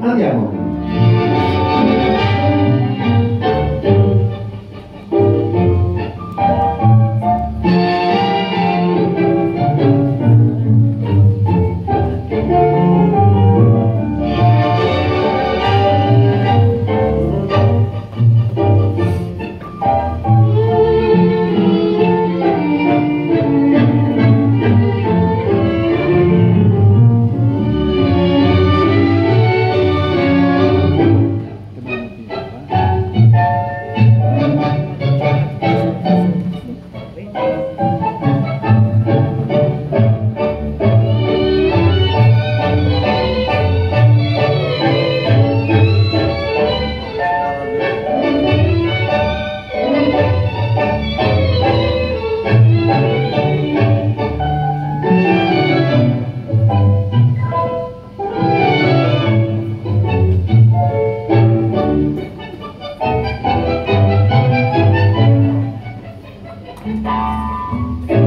Andiamo. Yeah.